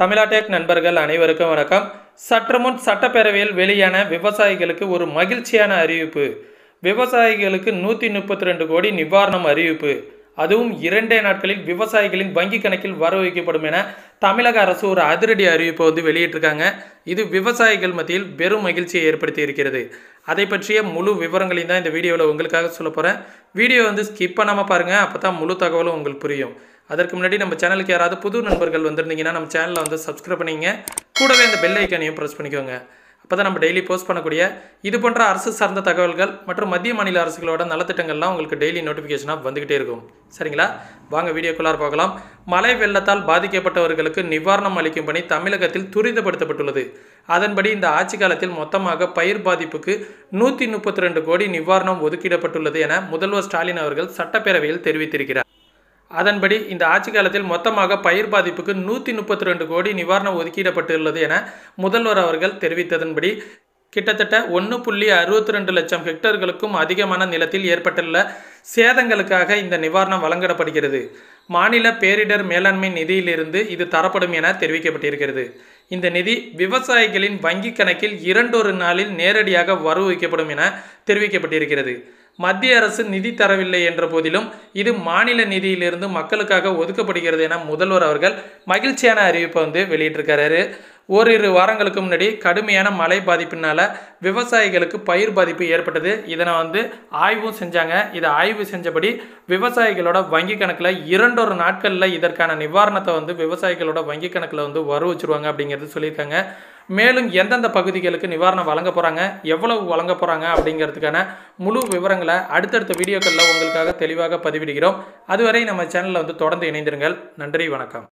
தமிழாடெக் நண்பர்கள் அனைவருக்கும் வணக்கம். சற்று முன் சட்டப்பேரவையில் வெளியான விவசாயிகளுக்கு ஒரு மகிழ்ச்சியான அறிவிப்பு. விவசாயிகளுக்கு நூற்றி முப்பத்தி ரெண்டு கோடி நிவாரணம் அறிவிப்பு. அதுவும் இரண்டே நாட்களில் விவசாயிகளின் வங்கி கணக்கில் வர வைக்கப்படும் என தமிழக அரசு ஒரு அதிரடி அறிவிப்பை வந்து வெளியிட்டிருக்காங்க. இது விவசாயிகள் மத்தியில் பெரும் மகிழ்ச்சியை ஏற்படுத்தி இருக்கிறது. அதை பற்றிய முழு விவரங்களையும் தான் இந்த வீடியோவில் உங்களுக்காக சொல்ல போகிறேன் வீடியோ வந்து ஸ்கிப் பண்ணாமல் பாருங்கள் அப்போ தான் முழு தகவலும் உங்களுக்கு புரியும். அதற்கு முன்னாடி நம்ம சேனலுக்கு யாராவது புது நண்பர்கள் வந்திருந்தீங்கன்னா நம்ம சேனலை வந்து சப்ஸ்கிரைப் பண்ணிங்க கூடவே இந்த பெல் ஐக்கானையும் ப்ரெஸ் பண்ணிக்கோங்க. அப்போ தான் நம்ம டெய்லி போஸ்ட் பண்ணக்கூடிய இது போன்ற அரசு சார்ந்த தகவல்கள் மற்றும் மத்திய மாநில அரசுகளோட நலத்திட்டங்கள்லாம் உங்களுக்கு டெய்லி நோட்டிஃபிகேஷனாக வந்துக்கிட்டே இருக்கும். சரிங்களா? வாங்க வீடியோக்குள்ளார பார்க்கலாம் மழை வெள்ளத்தால் பாதிக்கப்பட்டவர்களுக்கு நிவாரணம் அளிக்கும் பணி தமிழகத்தில் துரிதப்படுத்தப்பட்டுள்ளது. அதன்படி இந்த ஆட்சி காலத்தில் மொத்தமாக பயிர் பாதிப்புக்கு நூற்றி முப்பத்தி ரெண்டு கோடி நிவாரணம் ஒதுக்கிடப்பட்டுள்ளது என முதல்வர் ஸ்டாலின் அவர்கள் சட்டப்பேரவையில் தெரிவித்திருக்கிறார். அதன்படி இந்த ஆட்சி காலத்தில் மொத்தமாக பயிர் பாதிப்புக்கு நூற்றி முப்பத்தி ரெண்டு கோடி நிவாரணம் ஒதுக்கிடப்பட்டுள்ளது என முதல்வர் அவர்கள் தெரிவித்ததன்படி கிட்டத்தட்ட ஒன்று புள்ளி அறுபத்தி ரெண்டு லட்சம் ஹெக்டர்களுக்கும் அதிகமான நிலத்தில் ஏற்பட்டுள்ள சேதங்களுக்காக இந்த நிவாரணம் வழங்கப்படுகிறது. மாநில பேரிடர் மேலாண்மை நிதியிலிருந்து இது தரப்படும் என தெரிவிக்கப்பட்டிருக்கிறது. இந்த நிதி விவசாயிகளின் வங்கி கணக்கில் இரண்டொரு நாளில் நேரடியாக வரவு வைக்கப்படும் என தெரிவிக்கப்பட்டிருக்கிறது. மத்திய அரசு நிதி தரவில்லை என்ற போதிலும் இது மாநில நிதியிலிருந்து மக்களுக்காக ஒதுக்கப்படுகிறது என முதல்வர் அவர்கள் மகிழ்ச்சியான அறிவிப்பை வந்து வெளியிட்டிருக்கிறாரு. ஓரிரு வாரங்களுக்கு முன்னாடி கடுமையான மழை பாதிப்பினால் விவசாயிகளுக்கு பயிர் பாதிப்பு ஏற்பட்டது. இதனை வந்து ஆய்வும் செஞ்சாங்க. இதை ஆய்வு செஞ்சபடி விவசாயிகளோட வங்கி கணக்கில் இரண்டொரு நாட்களில் இதற்கான நிவாரணத்தை வந்து விவசாயிகளோட வங்கி கணக்கில் வந்து வர வச்சுருவாங்க அப்படிங்கிறது சொல்லியிருக்காங்க. மேலும் எந்தெந்த பகுதிகளுக்கு நிவாரணம் வழங்க போகிறாங்க எவ்வளவு வழங்க போகிறாங்க அப்படிங்கிறதுக்கான முழு விவரங்களை அடுத்தடுத்த வீடியோக்களில் உங்களுக்காக தெளிவாக பதிவிடுகிறோம். அதுவரை நம்ம சேனலில் வந்து தொடர்ந்து இணைந்திருங்கள். நன்றி வணக்கம்.